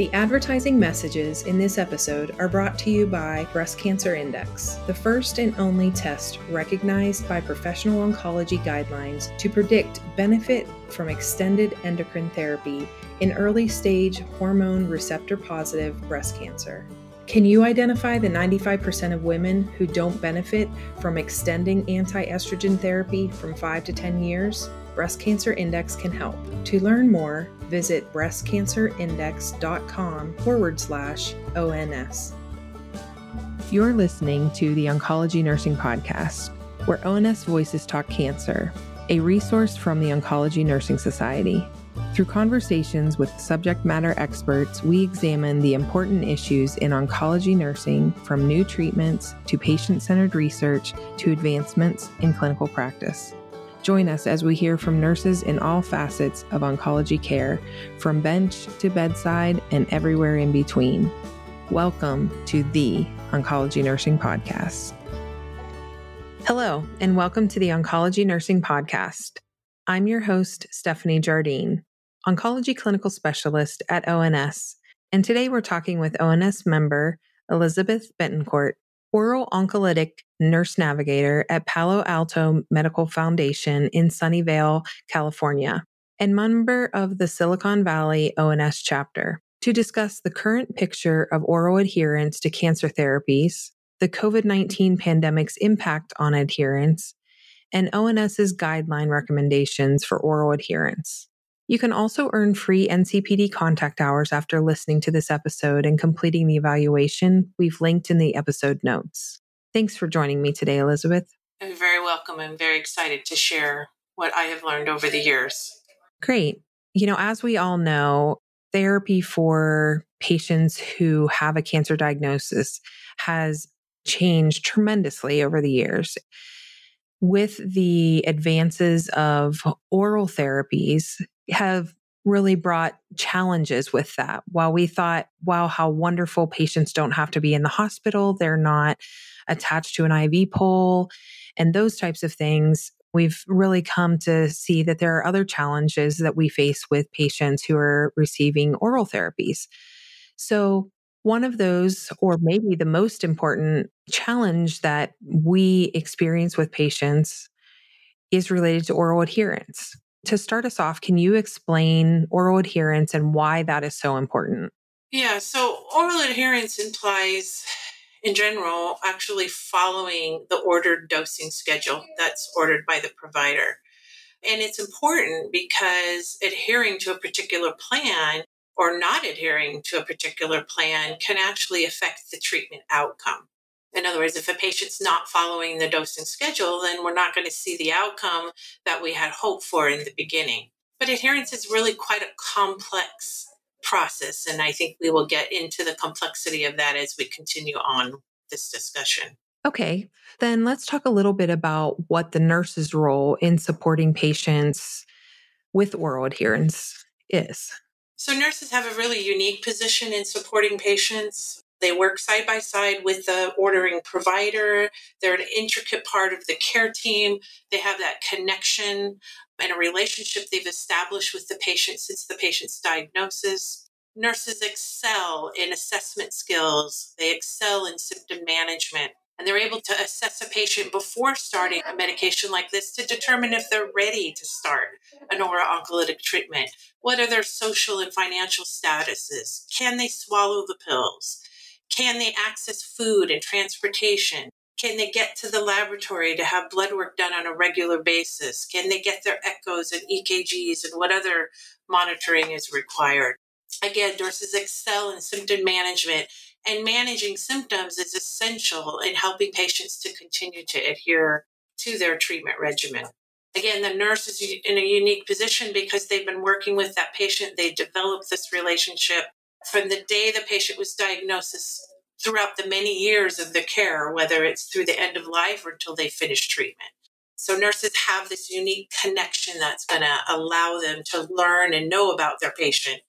The advertising messages in this episode are brought to you by Breast Cancer Index, the first and only test recognized by professional oncology guidelines to predict benefit from extended endocrine therapy in early stage hormone receptor positive breast cancer. Can you identify the 95% of women who don't benefit from extending anti estrogen therapy from 5 to 10 years? Breast Cancer Index can help. To learn more, visit breastcancerindex.com forward slash ONS. You're listening to the Oncology Nursing Podcast, where ONS Voices Talk Cancer, a resource from the Oncology Nursing Society. Through conversations with subject matter experts, we examine the important issues in oncology nursing from new treatments to patient centered research to advancements in clinical practice. Join us as we hear from nurses in all facets of oncology care, from bench to bedside and everywhere in between. Welcome to the Oncology Nursing Podcast. Hello, and welcome to the Oncology Nursing Podcast. I'm your host, Stephanie Jardine, Oncology Clinical Specialist at ONS, and today we're talking with ONS member Elizabeth Bettencourt oral oncolytic nurse navigator at Palo Alto Medical Foundation in Sunnyvale, California, and member of the Silicon Valley ONS chapter to discuss the current picture of oral adherence to cancer therapies, the COVID 19 pandemic's impact on adherence, and ONS's guideline recommendations for oral adherence. You can also earn free NCPD contact hours after listening to this episode and completing the evaluation we've linked in the episode notes. Thanks for joining me today, Elizabeth. I'm very welcome. I'm very excited to share what I have learned over the years. Great. You know, as we all know, therapy for patients who have a cancer diagnosis has changed tremendously over the years. With the advances of oral therapies, have really brought challenges with that. While we thought, wow, how wonderful patients don't have to be in the hospital, they're not attached to an IV pole, and those types of things, we've really come to see that there are other challenges that we face with patients who are receiving oral therapies. So, one of those, or maybe the most important challenge that we experience with patients, is related to oral adherence. To start us off, can you explain oral adherence and why that is so important? Yeah, so oral adherence implies, in general, actually following the ordered dosing schedule that's ordered by the provider. And it's important because adhering to a particular plan or not adhering to a particular plan can actually affect the treatment outcome. In other words, if a patient's not following the dosing schedule, then we're not going to see the outcome that we had hoped for in the beginning. But adherence is really quite a complex process, and I think we will get into the complexity of that as we continue on this discussion. Okay, then let's talk a little bit about what the nurse's role in supporting patients with oral adherence is. So, nurses have a really unique position in supporting patients. They work side by side with the ordering provider. They're an intricate part of the care team. They have that connection and a relationship they've established with the patient since the patient's diagnosis. Nurses excel in assessment skills, they excel in symptom management, and they're able to assess a patient before starting a medication like this to determine if they're ready to start an oral oncolytic treatment. What are their social and financial statuses? Can they swallow the pills? Can they access food and transportation? Can they get to the laboratory to have blood work done on a regular basis? Can they get their echoes and EKGs and what other monitoring is required? Again, nurses excel in symptom management, and managing symptoms is essential in helping patients to continue to adhere to their treatment regimen. Again, the nurse is in a unique position because they've been working with that patient. They developed this relationship from the day the patient was diagnosed throughout the many years of the care, whether it's through the end of life or until they finish treatment. So nurses have this unique connection that's going to allow them to learn and know about their patient.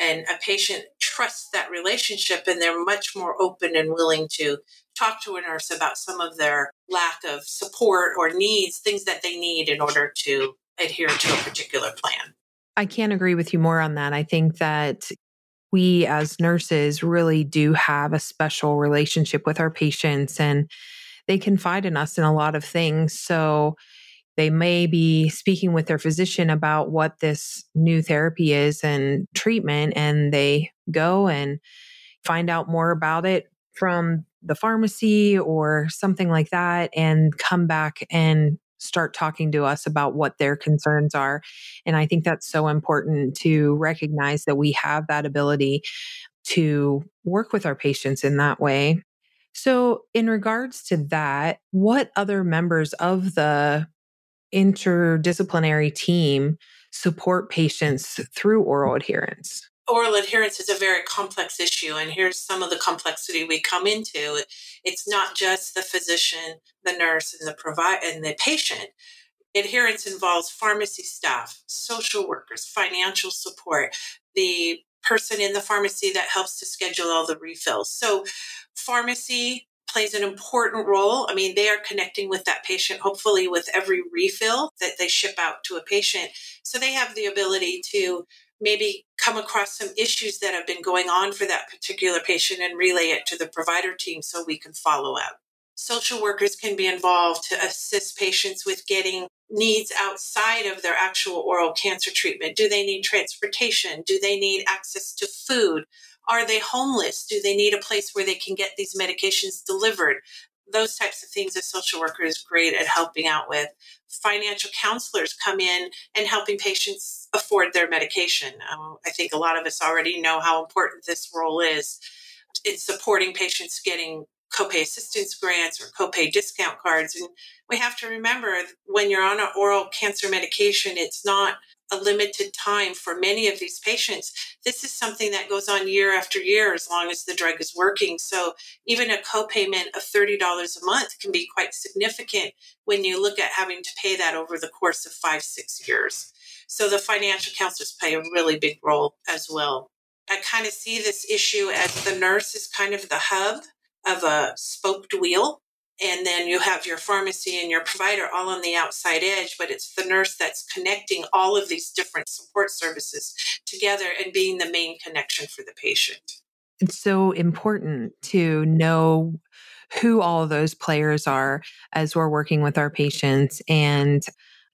And a patient trusts that relationship and they're much more open and willing to talk to a nurse about some of their lack of support or needs, things that they need in order to adhere to a particular plan. I can't agree with you more on that. I think that we as nurses really do have a special relationship with our patients and they confide in us in a lot of things. So they may be speaking with their physician about what this new therapy is and treatment, and they go and find out more about it from the pharmacy or something like that and come back and start talking to us about what their concerns are. And I think that's so important to recognize that we have that ability to work with our patients in that way. So, in regards to that, what other members of the interdisciplinary team support patients through oral adherence? Oral adherence is a very complex issue, and here's some of the complexity we come into. It's not just the physician, the nurse, and the and the patient. Adherence involves pharmacy staff, social workers, financial support, the person in the pharmacy that helps to schedule all the refills. So, pharmacy plays an important role. I mean, they are connecting with that patient, hopefully, with every refill that they ship out to a patient. So, they have the ability to maybe come across some issues that have been going on for that particular patient and relay it to the provider team so we can follow up. Social workers can be involved to assist patients with getting needs outside of their actual oral cancer treatment. Do they need transportation? Do they need access to food? Are they homeless? Do they need a place where they can get these medications delivered? Those types of things a social worker is great at helping out with. Financial counselors come in and helping patients afford their medication. Um, I think a lot of us already know how important this role is in supporting patients getting copay assistance grants or copay discount cards. And we have to remember when you're on an oral cancer medication, it's not a limited time for many of these patients. This is something that goes on year after year as long as the drug is working. So even a copayment of $30 a month can be quite significant when you look at having to pay that over the course of five, six years. So the financial counselors play a really big role as well. I kind of see this issue as the nurse is kind of the hub of a spoked wheel and then you have your pharmacy and your provider all on the outside edge but it's the nurse that's connecting all of these different support services together and being the main connection for the patient. It's so important to know who all those players are as we're working with our patients and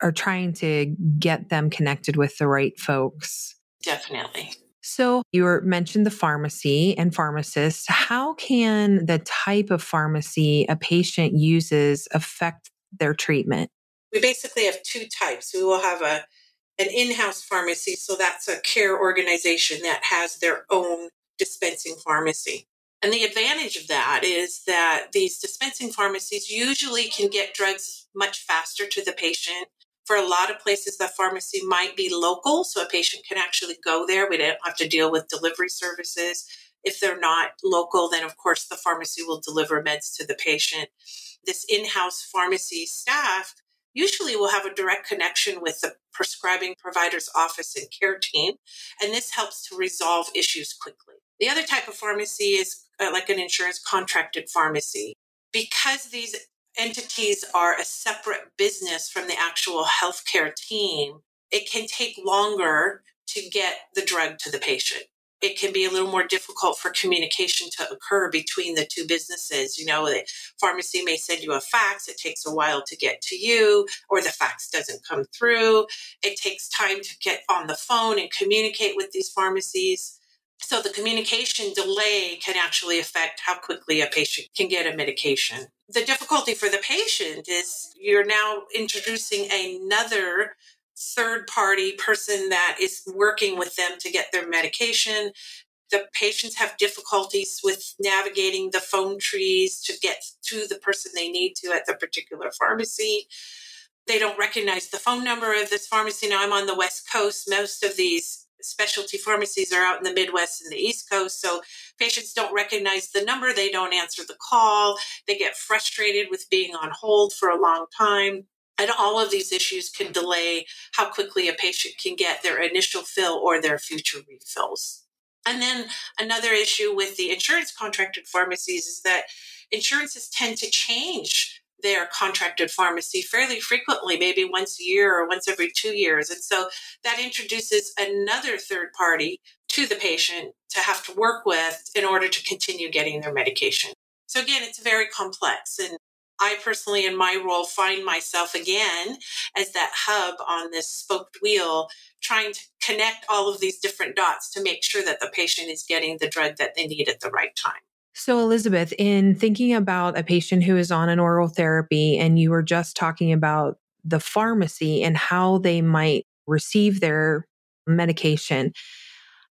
are trying to get them connected with the right folks. Definitely so you mentioned the pharmacy and pharmacists. How can the type of pharmacy a patient uses affect their treatment? We basically have two types. We will have a an in-house pharmacy, so that's a care organization that has their own dispensing pharmacy. And the advantage of that is that these dispensing pharmacies usually can get drugs much faster to the patient for a lot of places, the pharmacy might be local, so a patient can actually go there. We don't have to deal with delivery services. If they're not local, then of course the pharmacy will deliver meds to the patient. This in house pharmacy staff usually will have a direct connection with the prescribing provider's office and care team, and this helps to resolve issues quickly. The other type of pharmacy is uh, like an insurance contracted pharmacy. Because these entities are a separate business from the actual healthcare team, it can take longer to get the drug to the patient. It can be a little more difficult for communication to occur between the two businesses. You know, the pharmacy may send you a fax, it takes a while to get to you, or the fax doesn't come through. It takes time to get on the phone and communicate with these pharmacies. So the communication delay can actually affect how quickly a patient can get a medication. The difficulty for the patient is you're now introducing another third party person that is working with them to get their medication. The patients have difficulties with navigating the phone trees to get to the person they need to at the particular pharmacy. They don't recognize the phone number of this pharmacy. Now, I'm on the West Coast. Most of these specialty pharmacies are out in the Midwest and the East Coast. So patients don't recognize the number, they don't answer the call, they get frustrated with being on hold for a long time. And all of these issues can delay how quickly a patient can get their initial fill or their future refills. And then another issue with the insurance contracted pharmacies is that insurances tend to change their contracted pharmacy fairly frequently, maybe once a year or once every two years. And so that introduces another third party to the patient to have to work with in order to continue getting their medication. So again, it's very complex. And I personally, in my role, find myself again as that hub on this spoked wheel, trying to connect all of these different dots to make sure that the patient is getting the drug that they need at the right time. So, Elizabeth, in thinking about a patient who is on an oral therapy, and you were just talking about the pharmacy and how they might receive their medication,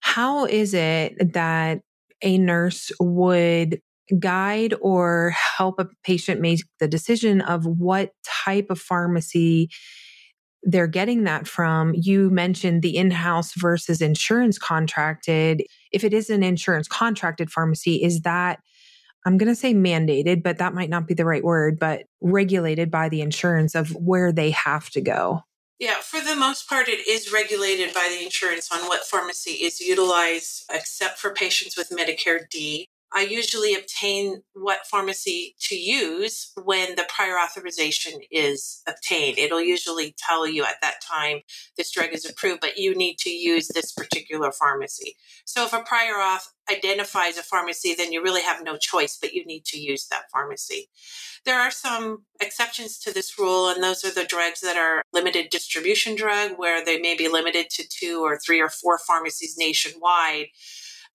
how is it that a nurse would guide or help a patient make the decision of what type of pharmacy they're getting that from. You mentioned the in house versus insurance contracted. If it is an insurance contracted pharmacy, is that, I'm going to say mandated, but that might not be the right word, but regulated by the insurance of where they have to go? Yeah, for the most part, it is regulated by the insurance on what pharmacy is utilized, except for patients with Medicare D. I usually obtain what pharmacy to use when the prior authorization is obtained. It'll usually tell you at that time this drug is approved, but you need to use this particular pharmacy. So if a prior auth identifies a pharmacy, then you really have no choice, but you need to use that pharmacy. There are some exceptions to this rule, and those are the drugs that are limited distribution drug, where they may be limited to two or three or four pharmacies nationwide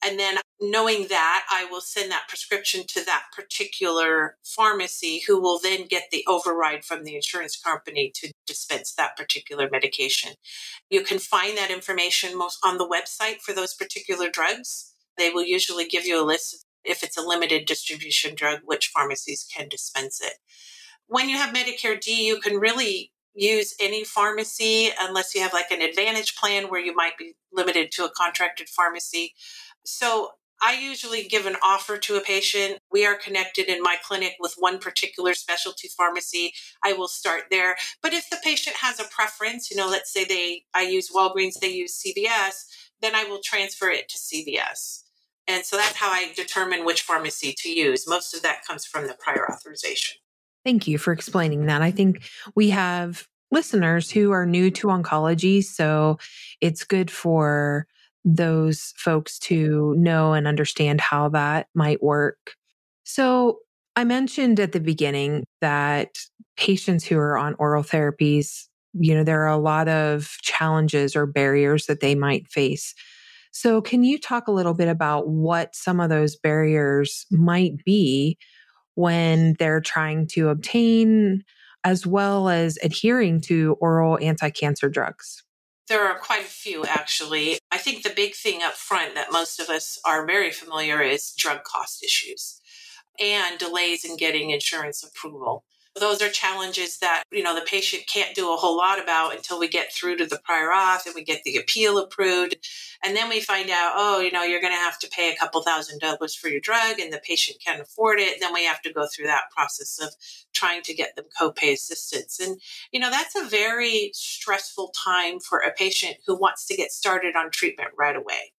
and then knowing that, I will send that prescription to that particular pharmacy who will then get the override from the insurance company to dispense that particular medication. You can find that information most on the website for those particular drugs. They will usually give you a list if it's a limited distribution drug, which pharmacies can dispense it. When you have Medicare D, you can really use any pharmacy unless you have like an advantage plan where you might be limited to a contracted pharmacy. So I usually give an offer to a patient. We are connected in my clinic with one particular specialty pharmacy. I will start there. But if the patient has a preference, you know, let's say they I use Walgreens, they use CVS, then I will transfer it to CVS. And so that's how I determine which pharmacy to use. Most of that comes from the prior authorization. Thank you for explaining that. I think we have listeners who are new to oncology, so it's good for those folks to know and understand how that might work. So, I mentioned at the beginning that patients who are on oral therapies, you know, there are a lot of challenges or barriers that they might face. So, can you talk a little bit about what some of those barriers might be when they're trying to obtain as well as adhering to oral anti cancer drugs? There are quite a few, actually. I think the big thing up front that most of us are very familiar is drug cost issues and delays in getting insurance approval those are challenges that you know the patient can't do a whole lot about until we get through to the prior auth and we get the appeal approved. And then we find out oh you know you're going to have to pay a couple thousand dollars for your drug and the patient can't afford it. Then we have to go through that process of trying to get them copay assistance. And you know that's a very stressful time for a patient who wants to get started on treatment right away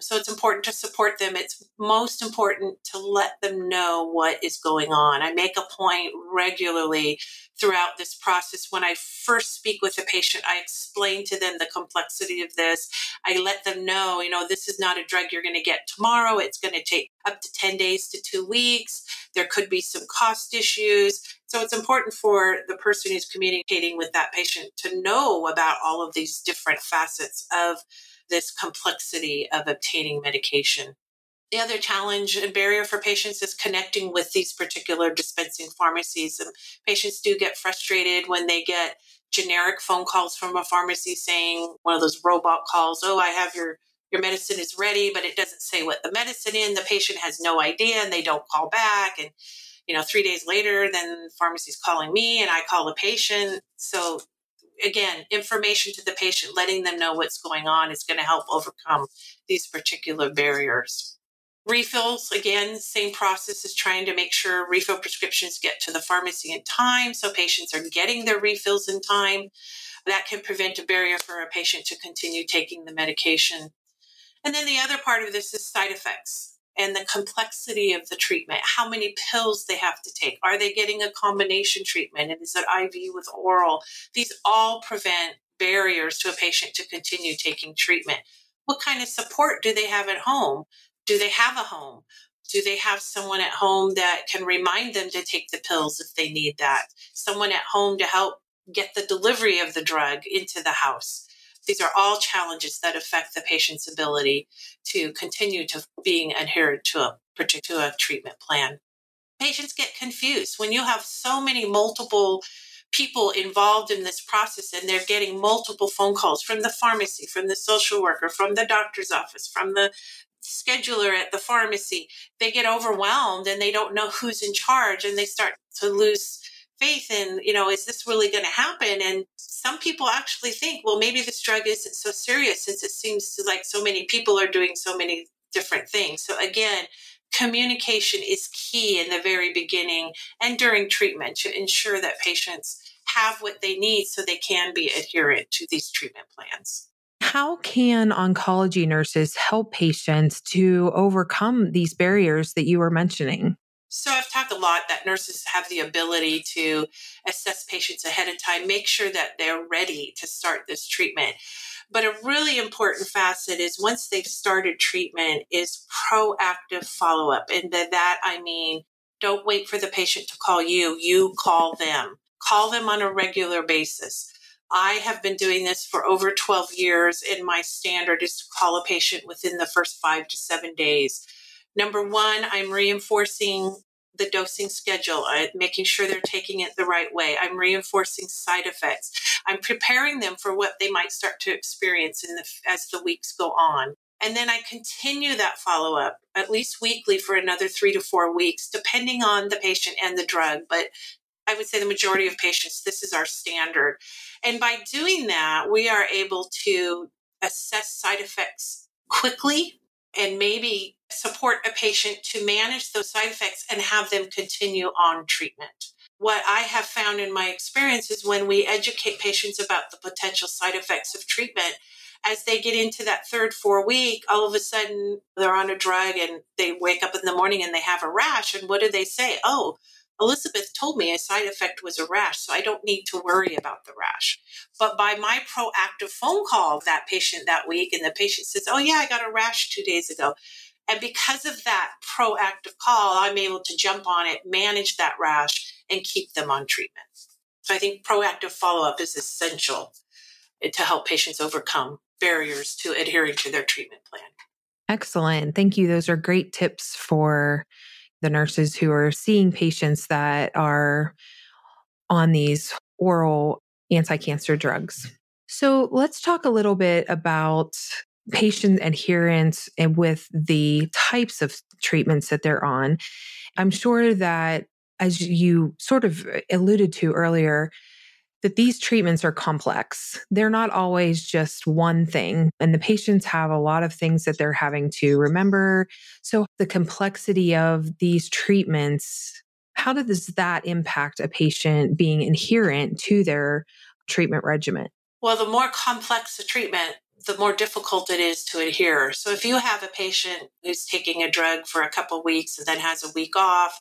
so it's important to support them. It's most important to let them know what is going on. I make a point regularly throughout this process. When I first speak with a patient, I explain to them the complexity of this. I let them know, you know, this is not a drug you're going to get tomorrow. It's going to take up to 10 days to two weeks. There could be some cost issues. So it's important for the person who's communicating with that patient to know about all of these different facets of this complexity of obtaining medication. The other challenge and barrier for patients is connecting with these particular dispensing pharmacies. And patients do get frustrated when they get generic phone calls from a pharmacy saying one of those robot calls, oh, I have your your medicine is ready, but it doesn't say what the medicine in. The patient has no idea and they don't call back. And, you know, three days later, then the pharmacy's calling me and I call the patient. So again, information to the patient, letting them know what's going on is going to help overcome these particular barriers. Refills, again, same process as trying to make sure refill prescriptions get to the pharmacy in time so patients are getting their refills in time. That can prevent a barrier for a patient to continue taking the medication. And then the other part of this is side effects and the complexity of the treatment, how many pills they have to take. Are they getting a combination treatment? And is it IV with oral? These all prevent barriers to a patient to continue taking treatment. what kind of support do they have at home? Do they have a home? Do they have someone at home that can remind them to take the pills if they need that? Someone at home to help get the delivery of the drug into the house. These are all challenges that affect the patient's ability to continue to being adherent to a particular treatment plan. Patients get confused when you have so many multiple people involved in this process and they're getting multiple phone calls from the pharmacy, from the social worker, from the doctor's office, from the scheduler at the pharmacy. They get overwhelmed and they don't know who's in charge and they start to lose faith in, you know, is this really going to happen? And some people actually think, well, maybe this drug isn't so serious since it seems like so many people are doing so many different things. So again, communication is key in the very beginning and during treatment to ensure that patients have what they need so they can be adherent to these treatment plans. How can oncology nurses help patients to overcome these barriers that you were mentioning? So, I've talked a lot that nurses have the ability to assess patients ahead of time, make sure that they're ready to start this treatment. But a really important facet is once they've started treatment is proactive follow up. And by that I mean don't wait for the patient to call you, you call them. Call them on a regular basis. I have been doing this for over 12 years, and my standard is to call a patient within the first five to seven days. Number one, I'm reinforcing the dosing schedule, I'm making sure they're taking it the right way. I'm reinforcing side effects. I'm preparing them for what they might start to experience in the, as the weeks go on. And then I continue that follow up at least weekly for another three to four weeks, depending on the patient and the drug. But I would say the majority of patients, this is our standard. And by doing that, we are able to assess side effects quickly and maybe support a patient to manage those side effects and have them continue on treatment. What I have found in my experience is when we educate patients about the potential side effects of treatment, as they get into that third, four week, all of a sudden they're on a drug and they wake up in the morning and they have a rash. And what do they say? Oh, Elizabeth told me a side effect was a rash, so I don't need to worry about the rash. But by my proactive phone call of that patient that week, and the patient says, Oh, yeah, I got a rash two days ago. And because of that proactive call, I'm able to jump on it, manage that rash, and keep them on treatment. So I think proactive follow up is essential to help patients overcome barriers to adhering to their treatment plan. Excellent. Thank you. Those are great tips for the nurses who are seeing patients that are on these oral anti cancer drugs. So let's talk a little bit about patient adherence and with the types of treatments that they're on. I'm sure that, as you sort of uh, alluded to earlier, that these treatments are complex. They're not always just one thing, and the patients have a lot of things that they're having to remember. So, the complexity of these treatments, how does that impact a patient being adherent to their treatment regimen? Well, the more complex the treatment, the more difficult it is to adhere. So, if you have a patient who's taking a drug for a couple weeks and then has a week off,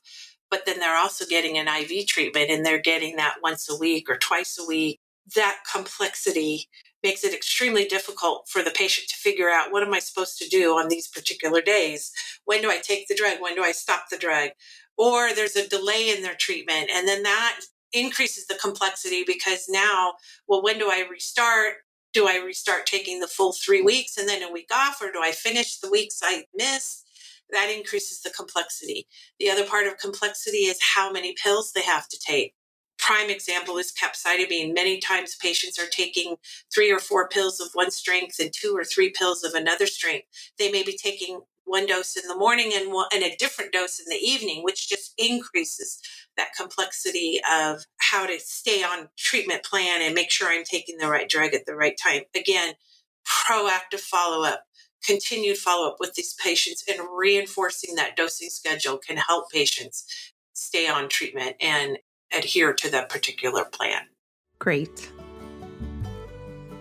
but then they're also getting an IV treatment and they're getting that once a week or twice a week. That complexity makes it extremely difficult for the patient to figure out what am I supposed to do on these particular days? When do I take the drug? When do I stop the drug? Or there's a delay in their treatment. And then that increases the complexity because now, well, when do I restart? Do I restart taking the full three weeks and then a week off? Or do I finish the weeks I miss? that increases the complexity. The other part of complexity is how many pills they have to take. Prime example is capecitabine. Many times patients are taking three or four pills of one strength and two or three pills of another strength. They may be taking one dose in the morning and, one, and a different dose in the evening, which just increases that complexity of how to stay on treatment plan and make sure I'm taking the right drug at the right time. Again, proactive follow up continued follow up with these patients and reinforcing that dosing schedule can help patients stay on treatment and adhere to that particular plan. Great.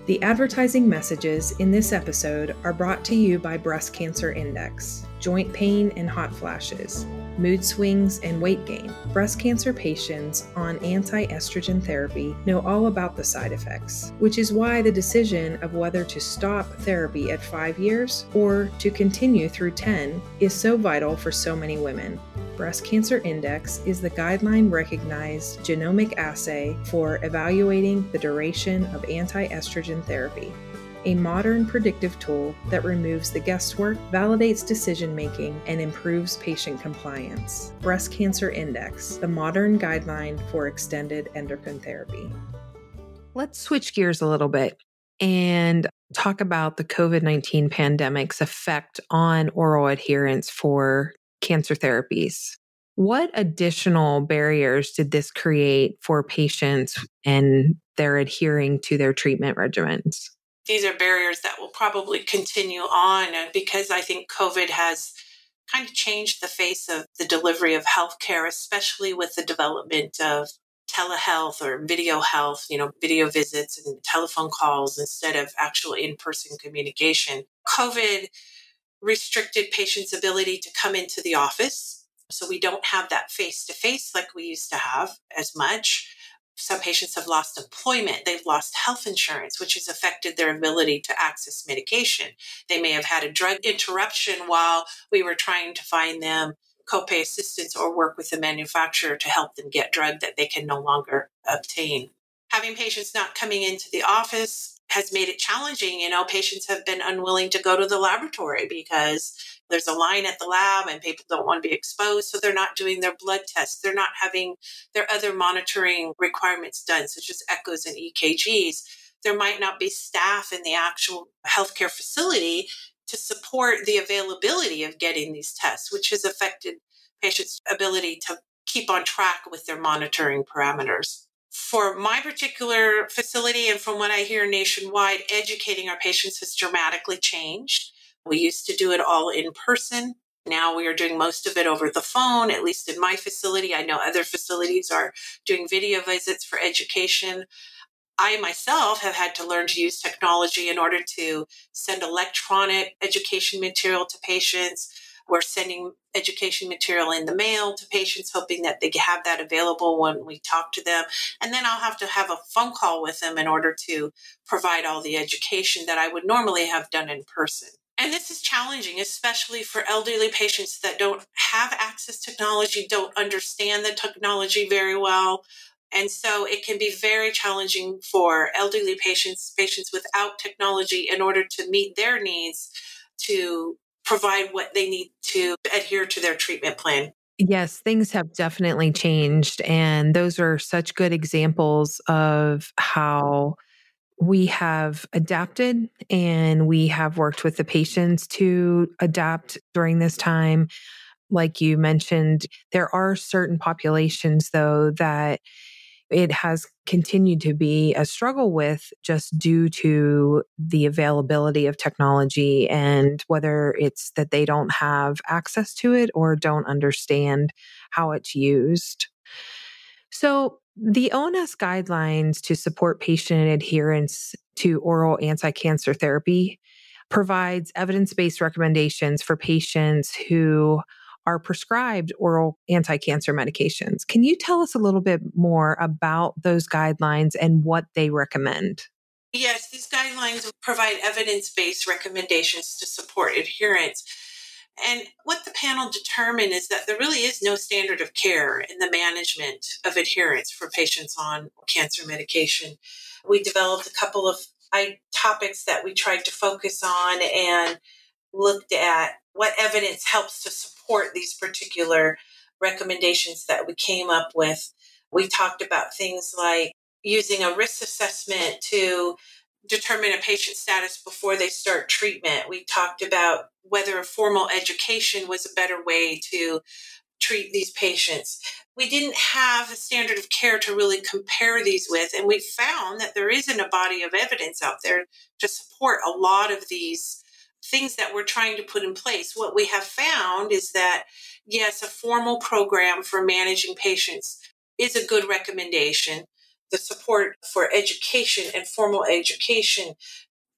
The advertising messages in this episode are brought to you by Breast Cancer Index, joint pain, and hot flashes. mood swings, and weight gain. Breast cancer patients on anti estrogen therapy know all about the side effects, which is why the decision of whether to stop therapy at five years or to continue through 10 is so vital for so many women. Breast Cancer Index is the guideline recognized genomic assay for evaluating the duration of anti estrogen therapy a modern predictive tool that removes the guesswork, validates decision making, and improves patient compliance. Breast Cancer Index, the modern guideline for extended endocrine therapy. Let's switch gears a little bit and talk about the COVID 19 pandemic's effect on oral adherence for cancer therapies. What additional barriers did this create for patients and their adhering to their treatment regimens? These are barriers that will probably continue on because I think COVID has kind of changed the face of the delivery of healthcare, especially with the development of telehealth or video health, you know, video visits and telephone calls instead of actual in person communication. COVID restricted patients' ability to come into the office. So we don't have that face to face like we used to have as much some patients have lost employment. They've lost health insurance, which has affected their ability to access medication. They may have had a drug interruption while we were trying to find them copay assistance or work with the manufacturer to help them get drug that they can no longer obtain. Having patients not coming into the office has made it challenging. You know, patients have been unwilling to go to the laboratory because there's a line at the lab and people don't want to be exposed. So they're not doing their blood tests. They're not having their other monitoring requirements done, such as echoes and EKGs. There might not be staff in the actual healthcare facility to support the availability of getting these tests, which has affected patients' ability to keep on track with their monitoring parameters. For my particular facility, and from what I hear nationwide, educating our patients has dramatically changed. We used to do it all in person. Now we are doing most of it over the phone, at least in my facility. I know other facilities are doing video visits for education. I myself have had to learn to use technology in order to send electronic education material to patients. We're sending education material in the mail to patients, hoping that they have that available when we talk to them. And then I'll have to have a phone call with them in order to provide all the education that I would normally have done in person. And this is challenging, especially for elderly patients that don't have access to technology, don't understand the technology very well. And so it can be very challenging for elderly patients, patients without technology, in order to meet their needs to provide what they need to adhere to their treatment plan. Yes, things have definitely changed. And those are such good examples of how we have adapted and we have worked with the patients to adapt during this time. Like you mentioned, there are certain populations, though, that it has continued to be a struggle with just due to the availability of technology and whether it's that they don't have access to it or don't understand how it's used. So, the ONS guidelines to support patient adherence to oral anti-cancer therapy provides evidence-based recommendations for patients who are prescribed oral anti-cancer medications. Can you tell us a little bit more about those guidelines and what they recommend? Yes, these guidelines provide evidence-based recommendations to support adherence and what the panel determined is that there really is no standard of care in the management of adherence for patients on cancer medication. We developed a couple of topics that we tried to focus on and looked at what evidence helps to support these particular recommendations that we came up with. We talked about things like using a risk assessment to determine a patient's status before they start treatment. We talked about whether a formal education was a better way to treat these patients. We didn't have a standard of care to really compare these with, and we found that there isn't a body of evidence out there to support a lot of these things that we're trying to put in place. What we have found is that, yes, a formal program for managing patients is a good recommendation the support for education and formal education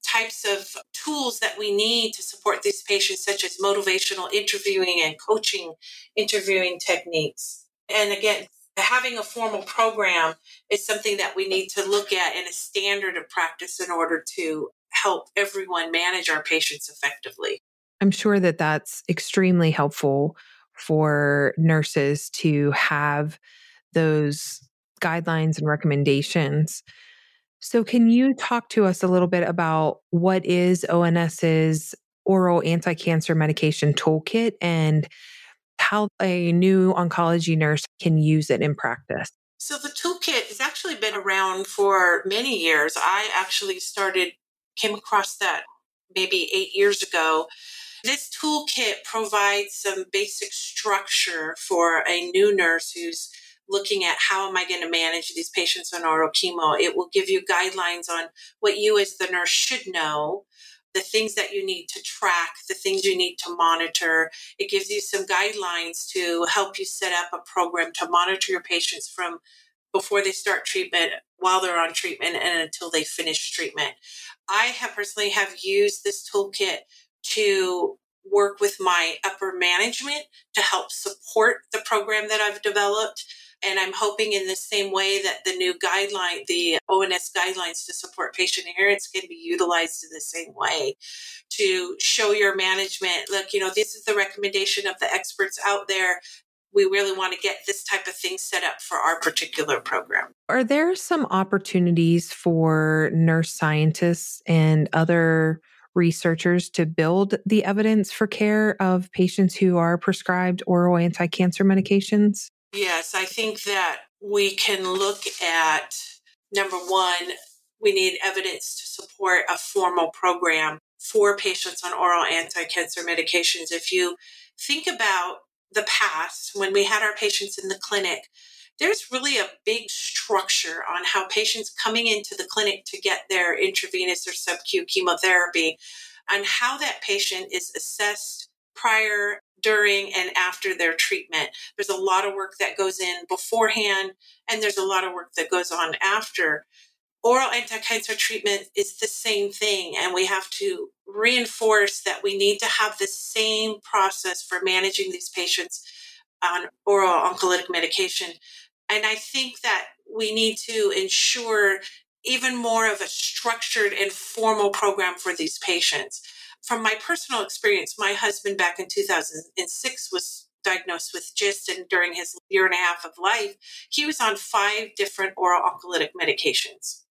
types of tools that we need to support these patients, such as motivational interviewing and coaching interviewing techniques. And again, having a formal program is something that we need to look at in a standard of practice in order to help everyone manage our patients effectively. I'm sure that that's extremely helpful for nurses to have those guidelines and recommendations. So, can you talk to us a little bit about what is ONS's oral anti cancer medication toolkit and how a new oncology nurse can use it in practice? So, the toolkit has actually been around for many years. I actually started, came across that maybe eight years ago. This toolkit provides some basic structure for a new nurse who's looking at how am I going to manage these patients on oral chemo. It will give you guidelines on what you as the nurse should know, the things that you need to track, the things you need to monitor. It gives you some guidelines to help you set up a program to monitor your patients from before they start treatment, while they're on treatment, and until they finish treatment. I have personally have used this toolkit to work with my upper management to help support the program that I've developed and I'm hoping in the same way that the new guideline, the ONS guidelines to support patient adherence can be utilized in the same way to show your management, look, you know, this is the recommendation of the experts out there. We really want to get this type of thing set up for our particular program. Are there some opportunities for nurse scientists and other researchers to build the evidence for care of patients who are prescribed oral anti cancer medications? Yes, I think that we can look at number one, we need evidence to support a formal program for patients on oral anti cancer medications. If you think about the past, when we had our patients in the clinic, there's really a big structure on how patients coming into the clinic to get their intravenous or sub-Q chemotherapy and how that patient is assessed prior during and after their treatment. There's a lot of work that goes in beforehand, and there's a lot of work that goes on after. Oral anti cancer treatment is the same thing, and we have to reinforce that we need to have the same process for managing these patients on oral oncolytic medication. And I think that we need to ensure even more of a structured and formal program for these patients from my personal experience, my husband back in 2006 was diagnosed with GIST, and during his year and a half of life, he was on five different oral oncolytic medications.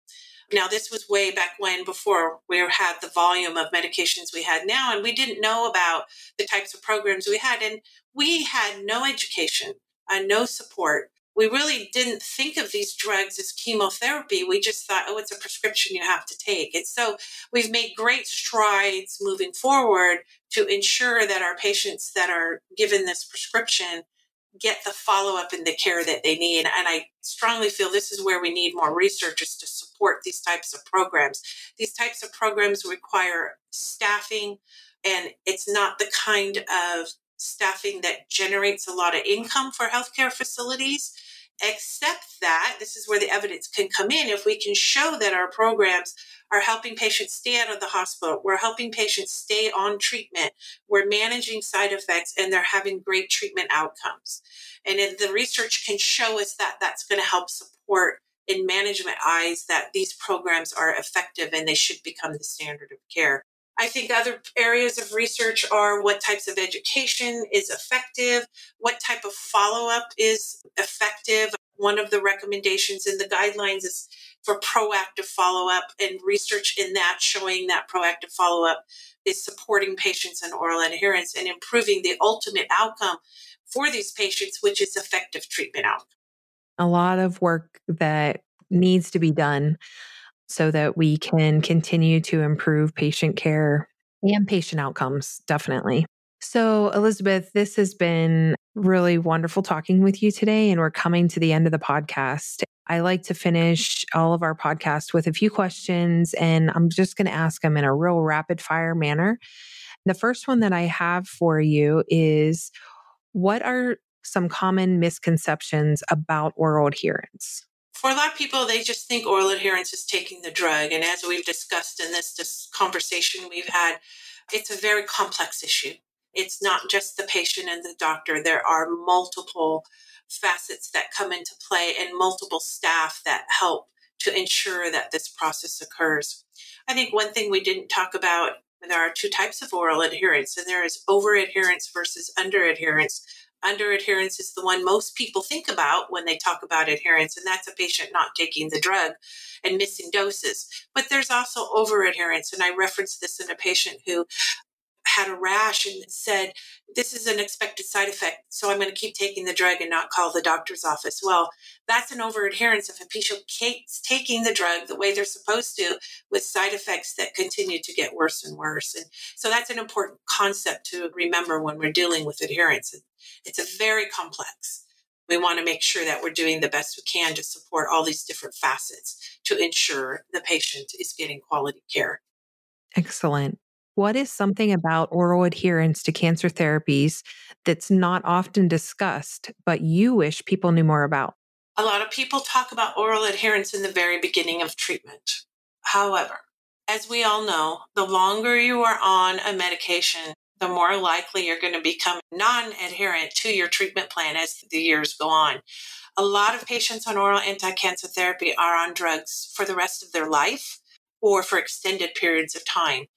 Now, this was way back when, before we had the volume of medications we had now, and we didn't know about the types of programs we had, and we had no education and no support we really didn't think of these drugs as chemotherapy. We just thought, oh, it's a prescription you have to take. And so we've made great strides moving forward to ensure that our patients that are given this prescription get the follow up and the care that they need. And I strongly feel this is where we need more researchers to support these types of programs. These types of programs require staffing, and it's not the kind of staffing that generates a lot of income for healthcare facilities except that this is where the evidence can come in. If we can show that our programs are helping patients stay out of the hospital we're helping patients stay on treatment we're managing side effects and they're having great treatment outcomes. And if the research can show us that that's going to help support in management eyes that these programs are effective and they should become the standard of care I think other areas of research are what types of education is effective, what type of follow up is effective. One of the recommendations in the guidelines is for proactive follow up and research in that showing that proactive follow up is supporting patients and oral adherence and improving the ultimate outcome for these patients, which is effective treatment outcome. A lot of work that needs to be done so that we can continue to improve patient care and patient outcomes, definitely. So, Elizabeth, this has been really wonderful talking with you today, and we're coming to the end of the podcast. I like to finish all of our podcasts with a few questions, and I'm just going to ask them in a real rapid fire manner. The first one that I have for you is What are some common misconceptions about oral adherence? For a lot of people, they just think oral adherence is taking the drug. And as we've discussed in this, this conversation we've had, it's a very complex issue. It's not just the patient and the doctor. There are multiple facets that come into play and multiple staff that help to ensure that this process occurs. I think one thing we didn't talk about there are two types of oral adherence, and there is over adherence versus under adherence. Under adherence is the one most people think about when they talk about adherence, and that's a patient not taking the drug and missing doses. But there's also over adherence, and I referenced this in a patient who had a rash and said, This is an expected side effect, so I'm going to keep taking the drug and not call the doctor's office. Well, that's an over adherence if a patient keeps taking the drug the way they're supposed to with side effects that continue to get worse and worse. And so that's an important concept to remember when we're dealing with adherence. It's a very complex. We want to make sure that we're doing the best we can to support all these different facets to ensure the patient is getting quality care. Excellent. What is something about oral adherence to cancer therapies that's not often discussed, but you wish people knew more about? A lot of people talk about oral adherence in the very beginning of treatment. However, as we all know, the longer you are on a medication, the more likely you're going to become non adherent to your treatment plan as the years go on. A lot of patients on oral anti cancer therapy are on drugs for the rest of their life or for extended periods of time.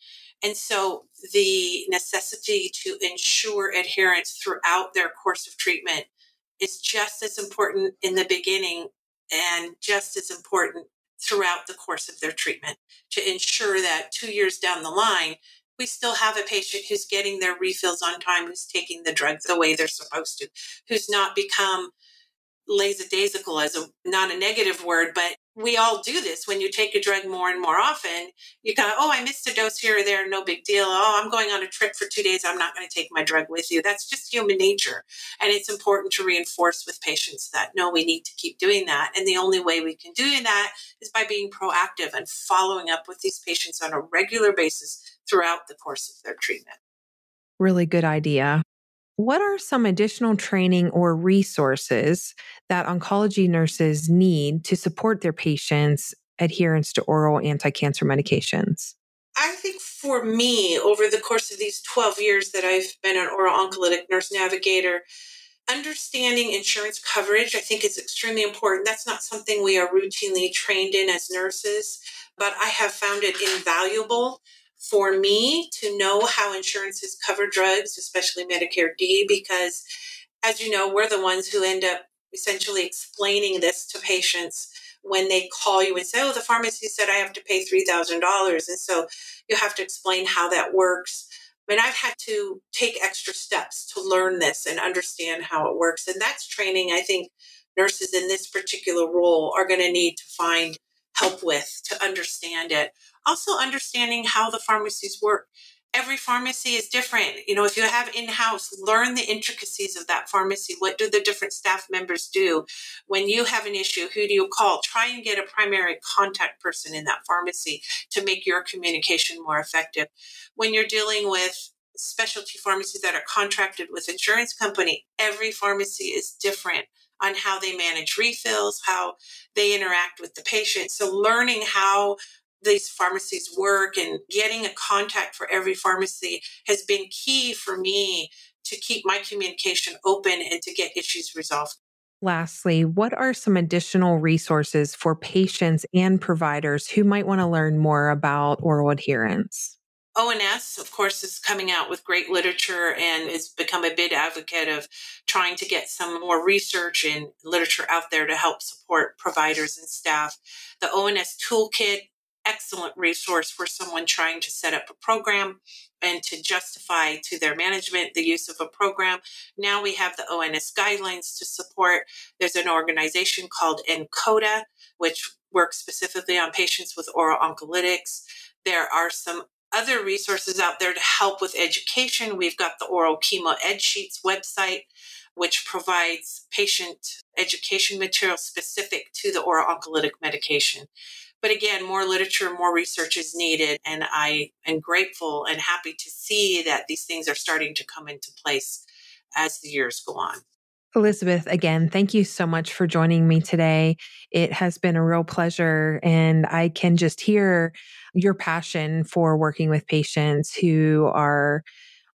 And so the necessity to ensure adherence throughout their course of treatment is just as important in the beginning and just as important throughout the course of their treatment. To ensure that two years down the line, we still have a patient who's getting their refills on time, who's taking the drugs the way they're supposed to, who's not become lackadaisical as a not a negative word, but we all do this when you take a drug more and more often you of oh i missed a dose here or there no big deal. Oh i'm going on a trip for two days i'm not going to take my drug with you. That's just human nature and it's important to reinforce with patients that no we need to keep doing that and the only way we can do that is by being proactive and following up with these patients on a regular basis throughout the course of their treatment. Really good idea what are some additional training or resources that oncology nurses need to support their patients' adherence to oral anti cancer medications? I think for me, over the course of these 12 years that I've been an oral oncolytic nurse navigator, understanding insurance coverage, I think, is extremely important. That's not something we are routinely trained in as nurses, but I have found it invaluable for me to know how insurances cover drugs, especially Medicare D, because as you know, we're the ones who end up essentially explaining this to patients when they call you and say, Oh, the pharmacy said I have to pay $3,000. And so you have to explain how that works. I mean, I've had to take extra steps to learn this and understand how it works. And that's training I think nurses in this particular role are going to need to find help with to understand it. Also, understanding how the pharmacies work. Every pharmacy is different. You know, if you have in house, learn the intricacies of that pharmacy. What do the different staff members do? When you have an issue, who do you call? Try and get a primary contact person in that pharmacy to make your communication more effective. When you're dealing with specialty pharmacies that are contracted with insurance company, every pharmacy is different on how they manage refills, how they interact with the patient. So learning how these pharmacies work and getting a contact for every pharmacy has been key for me to keep my communication open and to get issues resolved. Lastly, what are some additional resources for patients and providers who might want to learn more about oral adherence? ONS, of course, is coming out with great literature and has become a big advocate of trying to get some more research and literature out there to help support providers and staff. The ONS Toolkit, excellent resource for someone trying to set up a program and to justify to their management the use of a program. Now we have the ONS guidelines to support. There's an organization called NCODA, which works specifically on patients with oral oncolytics. There are some other resources out there to help with education. We've got the Oral Chemo Ed Sheets website, which provides patient education material specific to the oral oncolytic medication. But again, more literature, more research is needed. And I am grateful and happy to see that these things are starting to come into place as the years go on. Elizabeth, again, thank you so much for joining me today. It has been a real pleasure, and I can just hear your passion for working with patients who are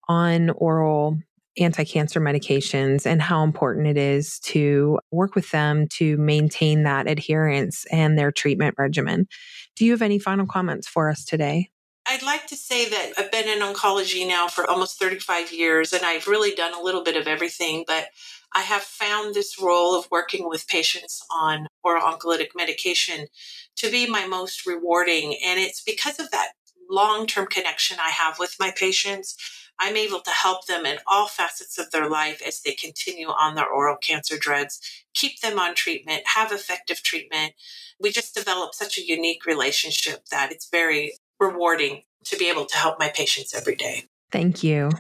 on oral anti cancer medications and how important it is to work with them to maintain that adherence and their treatment regimen. Do you have any final comments for us today? I'd like to say that I've been in oncology now for almost 35 years and I've really done a little bit of everything, but I have found this role of working with patients on oral oncolytic medication to be my most rewarding. And it's because of that long term connection I have with my patients. I'm able to help them in all facets of their life as they continue on their oral cancer drugs, keep them on treatment, have effective treatment. We just develop such a unique relationship that it's very rewarding to be able to help my patients every day. Thank you.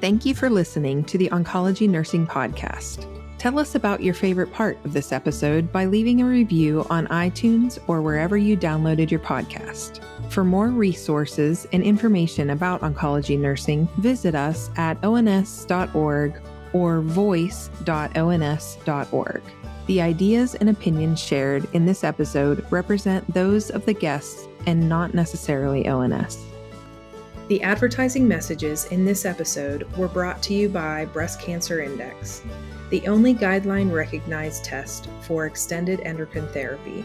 Thank you for listening to the Oncology Nursing Podcast. Tell us about your favorite part of this episode by leaving a review on iTunes or wherever you downloaded your podcast. For more resources and information about oncology nursing, visit us at ons.org or voice.ons.org. The ideas and opinions shared in this episode represent those of the guests and not necessarily ONS. The advertising messages in this episode were brought to you by Breast Cancer Index, the only guideline recognized test for extended endocrine therapy.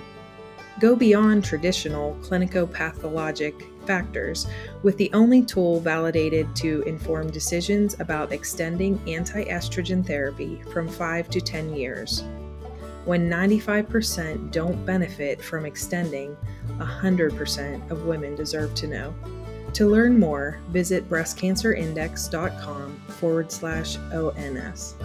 Go beyond traditional clinico-pathologic factors with the only tool validated to inform decisions about extending anti estrogen therapy from 5 to 10 years. When 95% don't benefit from extending, 100% of women deserve to know. To learn more, visit breastcancerindex.com forward slash ONS.